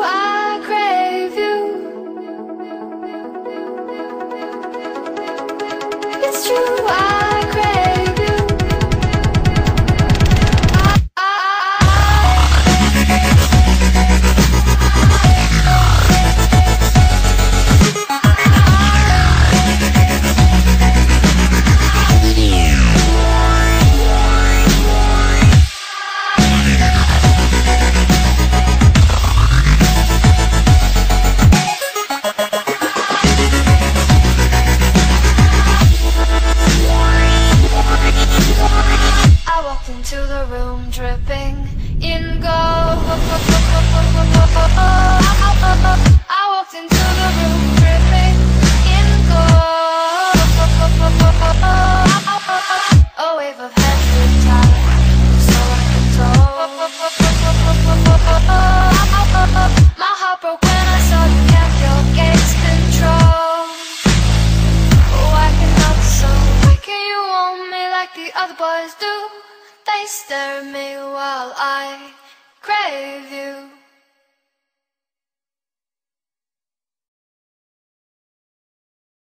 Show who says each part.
Speaker 1: I crave. into the room dripping in gold. I walked into the room dripping in gold. A wave of head so uncontrolled. My heart broke when I saw you kept your gaze controlled. Oh, Why can so? Why can't you want me like the other boys do? They stare at me while I crave you.